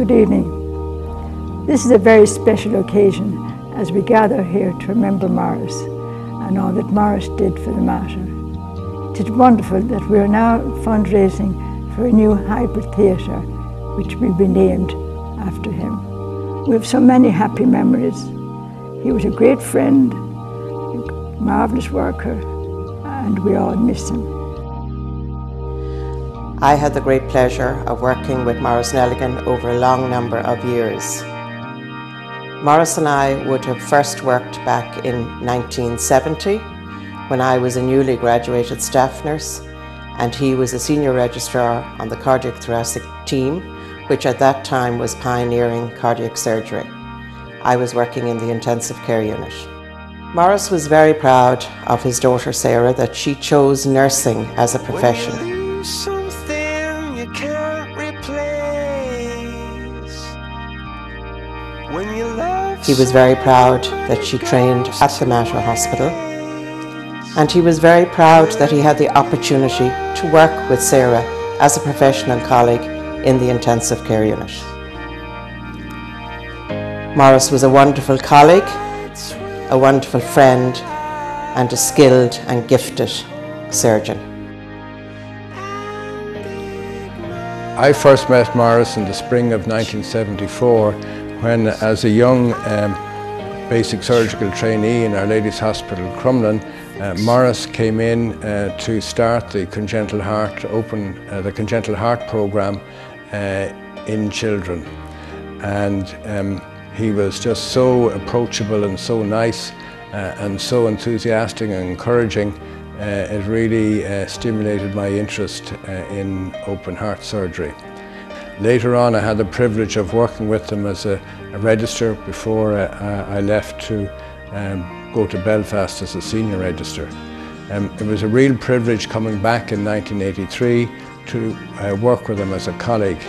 Good evening. This is a very special occasion as we gather here to remember Maurice and all that Maurice did for the mater. It is wonderful that we are now fundraising for a new hybrid theatre which will be named after him. We have so many happy memories. He was a great friend, a marvellous worker, and we all miss him. I had the great pleasure of working with Maurice Neligan over a long number of years. Maurice and I would have first worked back in 1970 when I was a newly graduated staff nurse and he was a senior registrar on the cardiac thoracic team, which at that time was pioneering cardiac surgery. I was working in the intensive care unit. Maurice was very proud of his daughter Sarah that she chose nursing as a profession. He was very proud that she trained at the Mater Hospital and he was very proud that he had the opportunity to work with Sarah as a professional colleague in the intensive care unit. Maurice was a wonderful colleague, a wonderful friend and a skilled and gifted surgeon. I first met Maurice in the spring of 1974 when as a young um, basic surgical trainee in Our Lady's Hospital Crumlin uh, Maurice came in uh, to start the congenital heart, open uh, the congenital heart program uh, in children. And um, he was just so approachable and so nice uh, and so enthusiastic and encouraging. Uh, it really stimulated my interest in open heart surgery. Later on I had the privilege of working with them as a, a registrar before I left to um, go to Belfast as a senior register. Um, it was a real privilege coming back in 1983 to uh, work with them as a colleague.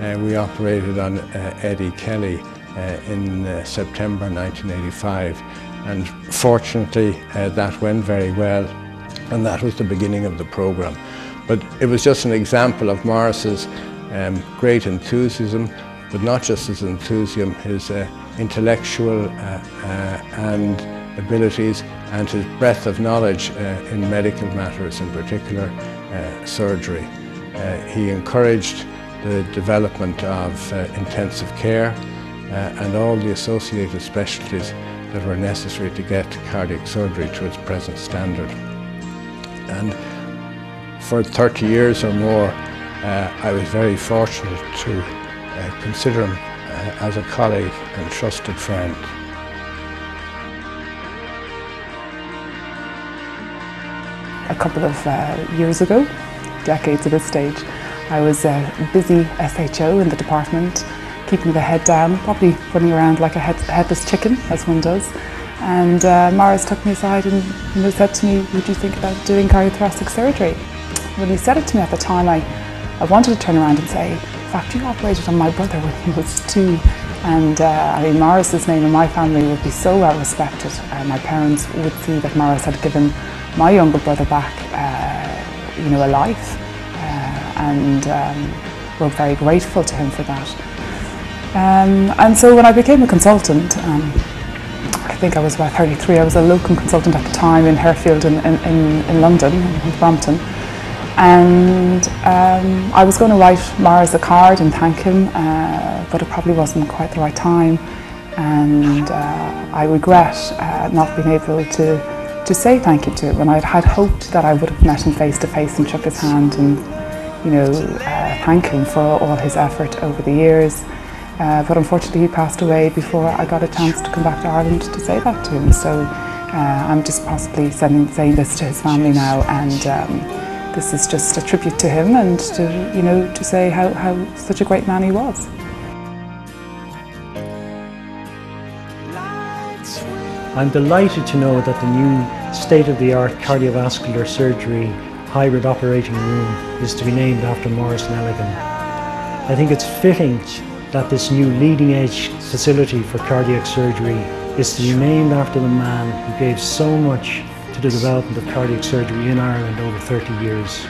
Uh, we operated on uh, Eddie Kelly uh, in uh, September 1985 and fortunately uh, that went very well and that was the beginning of the programme. But it was just an example of Maurice's um, great enthusiasm, but not just his enthusiasm, his intellectual and abilities and his breadth of knowledge uh, in medical matters, in particular uh, surgery. Uh, he encouraged the development of uh, intensive care uh, and all the associated specialties that were necessary to get cardiac surgery to its present standard. And for 30 years or more, uh, I was very fortunate to consider him as a colleague and trusted friend. a couple of uh, years ago, decades at this stage. I was a busy SHO in the department, keeping the head down, probably running around like a head, headless chicken, as one does. And uh, Maurice took me aside and you know, said to me, would you think about doing cardiothoracic surgery? When he said it to me at the time, I, I wanted to turn around and say, in fact, you operated on my brother when he was two. And uh, I mean, Maurice's name in my family would be so well respected. Uh, my parents would see that Maurice had given my younger brother back, uh, you know, a life, uh, and um, we're very grateful to him for that. Um, and so when I became a consultant, um, I think I was about 33, I was a locum consultant at the time in Harefield in, in, in London, in Brompton. And um, I was going to write Maurice a card and thank him, uh, but it probably wasn't quite the right time. And uh, I regret uh, not being able to to say thank you to him. And I'd had hoped that I would have met him face to face and shook his hand and, you know, uh, thank him for all his effort over the years. Uh, but unfortunately he passed away before I got a chance to come back to Ireland to say that to him. So uh, I'm just possibly sending, saying this to his family now and um, this is just a tribute to him and to, you know, to say how, how such a great man he was. I'm delighted to know that the new state-of-the-art cardiovascular surgery hybrid operating room is to be named after Maurice Neligan. I think it's fitting that this new leading-edge facility for cardiac surgery is to be named after the man who gave so much to the development of cardiac surgery in Ireland over 30 years.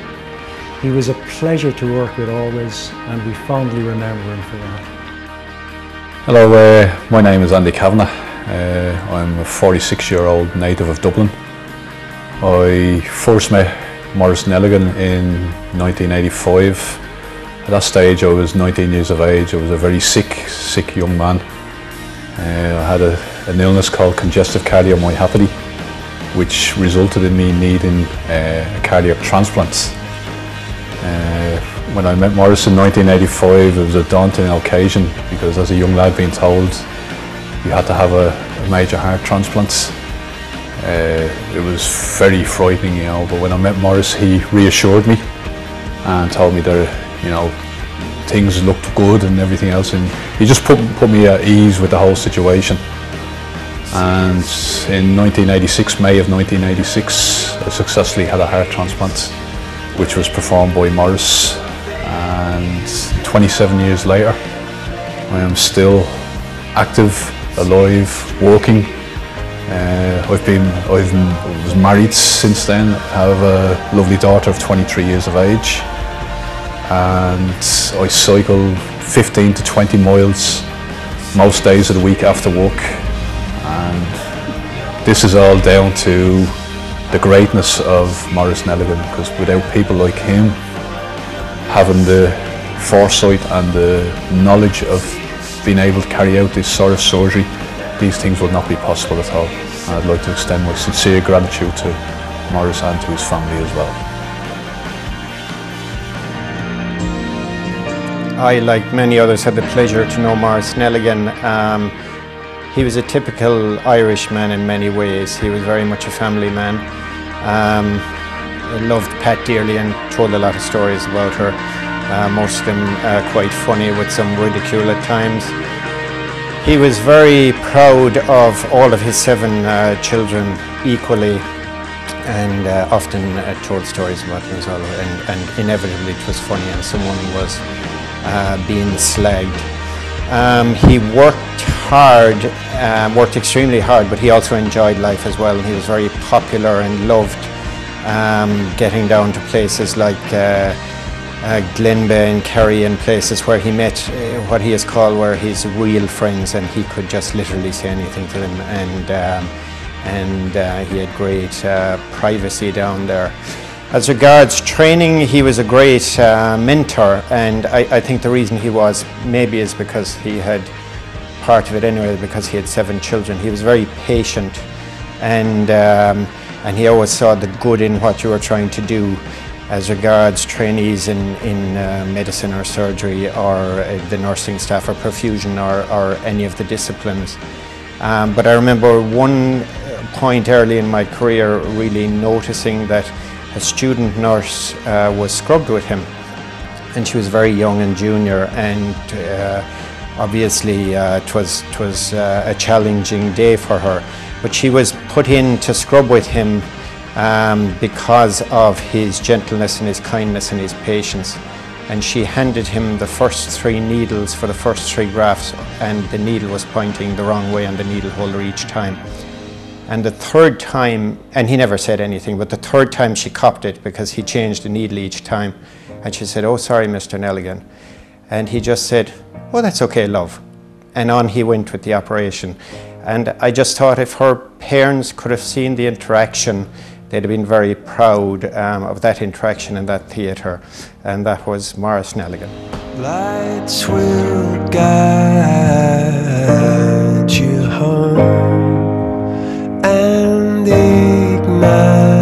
He was a pleasure to work with always and we fondly remember him for that. Hello, uh, my name is Andy Kavanagh. Uh, I'm a 46 year old native of Dublin. I first met Maurice Neligan in 1985. At that stage I was 19 years of age. I was a very sick, sick young man. Uh, I had a, an illness called congestive cardiomyopathy which resulted in me needing uh, cardiac transplant. Uh, when I met Maurice in 1985, it was a daunting occasion because as a young lad being told you had to have a, a major heart transplant, uh, it was very frightening, you know, but when I met Maurice, he reassured me and told me that, you know, things looked good and everything else, and he just put, put me at ease with the whole situation. And in 1986, May of 1986, I successfully had a heart transplant, which was performed by Maurice and 27 years later I am still active, alive, working. Uh, I've been, I've was married since then. I have a lovely daughter of 23 years of age, and I cycle 15 to 20 miles most days of the week after work. And this is all down to the greatness of Maurice Neligan because without people like him, having the foresight and the knowledge of being able to carry out this sort of surgery, these things would not be possible at all. And I'd like to extend my sincere gratitude to Maurice and to his family as well. I, like many others, had the pleasure to know Maurice Neligan. Um, he was a typical Irishman in many ways. He was very much a family man. Um, loved Pat dearly and told a lot of stories about her. Uh, most of them uh, quite funny with some ridicule at times. He was very proud of all of his seven uh, children equally and uh, often uh, told stories about them as well and, and, inevitably it was funny and someone was uh, being slagged. Um, he worked hard, um, worked extremely hard, but he also enjoyed life as well. He was very popular and loved um, getting down to places like uh, uh, and Kerry and places where he met uh, what he has called where his real friends and he could just literally say anything to them and um, and uh, he had great uh, privacy down there. As regards training, he was a great uh, mentor and I, I think the reason he was maybe is because he had part of it anyway because he had seven children. He was very patient and um, and he always saw the good in what you were trying to do as regards trainees in, in uh, medicine or surgery or uh, the nursing staff or perfusion or, or any of the disciplines. Um, but I remember one point early in my career really noticing that a student nurse uh, was scrubbed with him and she was very young and junior and uh, obviously uh, it was, was uh, a challenging day for her but she was put in to scrub with him um, because of his gentleness and his kindness and his patience. And she handed him the first three needles for the first three grafts, and the needle was pointing the wrong way on the needle holder each time. And the third time, and he never said anything, but the third time she copped it because he changed the needle each time. And she said, Oh, sorry, Mr. Neligan. And he just said, Oh, that's okay, love. And on he went with the operation. And I just thought if her parents could have seen the interaction, they'd have been very proud um, of that interaction in that theatre. And that was Maurice Neligan. Lights will guide you home and ignite